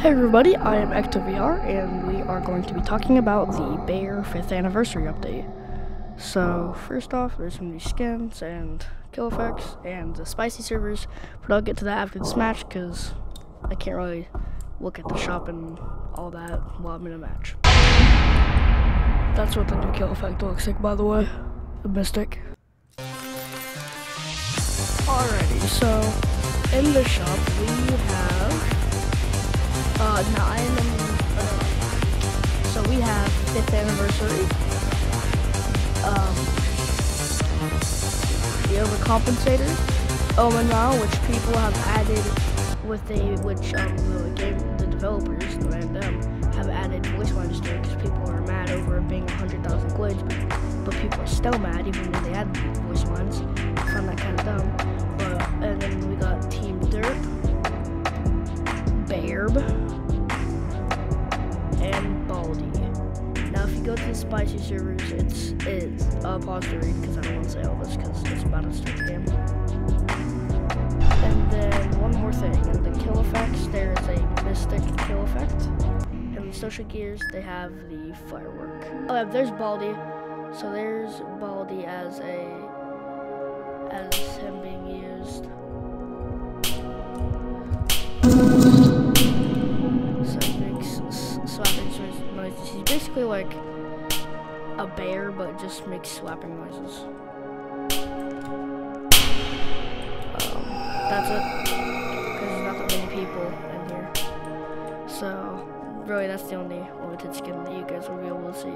Hey everybody, I am EctoVR, and we are going to be talking about the BEAR 5th anniversary update. So, first off, there's some new skins and kill effects and the spicy servers, but I'll get to that after this match because I can't really look at the shop and all that while I'm in a match. That's what the new kill effect looks like, by the way. The Mystic. Alrighty, so in the shop we have uh, nine. Uh, so we have fifth anniversary. Um, the overcompensator. now, which people have added with a which um the game the developers the random have added voice lines to it because people are mad over it being 100,000 glitch, but, but people are still mad even when they add the voice lines. And Baldi. Now, if you go to the spicy servers, it's it's pause to read because I don't want to say all this because it's about to start the game. And then one more thing, in the kill effects, there's a mystic kill effect. And the social gears, they have the firework. Oh, yeah, there's Baldi. So there's Baldi as a as him being used. Basically like a bear, but just makes slapping noises. Um, that's it. Because there's not that many people in here. So, really, that's the only limited skin that you guys will be able to see.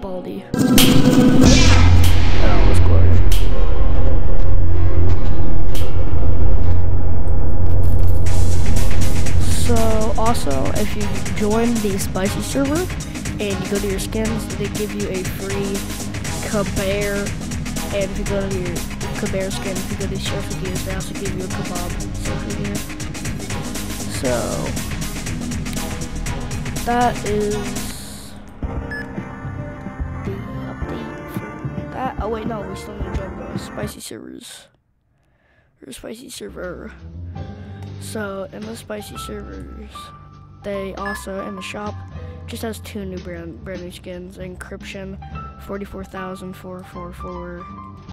Baldi. Oh, was So, also, if you join the spicy server, and you go to your skins, they give you a free Kabear. And if you go to your Kabear skin, if you go to Surfer Gears, they also give you a Kebab. So, that is the update for that. Oh wait, no, we still need to the spicy servers. Or spicy server. So, in the spicy servers, they also, in the shop, just has two new brand, brand new skins, Encryption, 44,444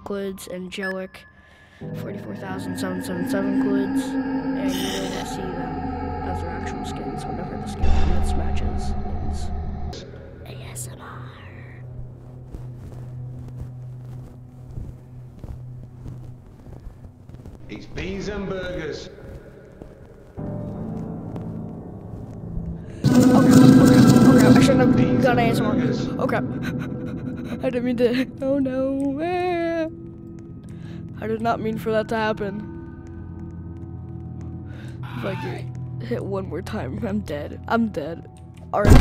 glids, Angelic, 44,777 glids, and you will see them as their actual skins whenever the skin matches ends. ASMR. It's beans and burgers. Shouldn't have done ASMR. Oh crap. I didn't mean to. Oh no. Eh. I did not mean for that to happen. If I get hit one more time, I'm dead. I'm dead. Alright.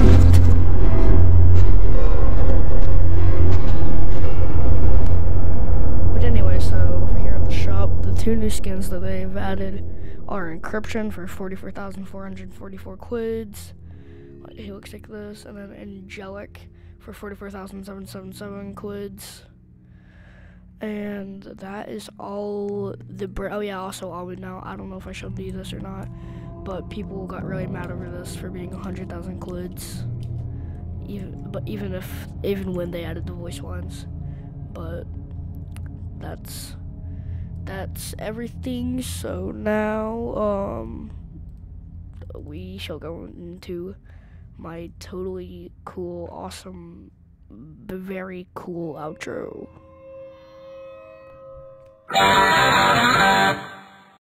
But anyway, so over here in the shop, the two new skins that they've added are Encryption for 44,444 quids he looks like this, and then Angelic for 44,777 quids. And that is all the oh yeah, also all we know. I don't know if I should do this or not, but people got really mad over this for being 100,000 quids. Even but even if even when they added the voice ones, but that's that's everything. So now um we shall go into my totally cool, awesome, very cool outro.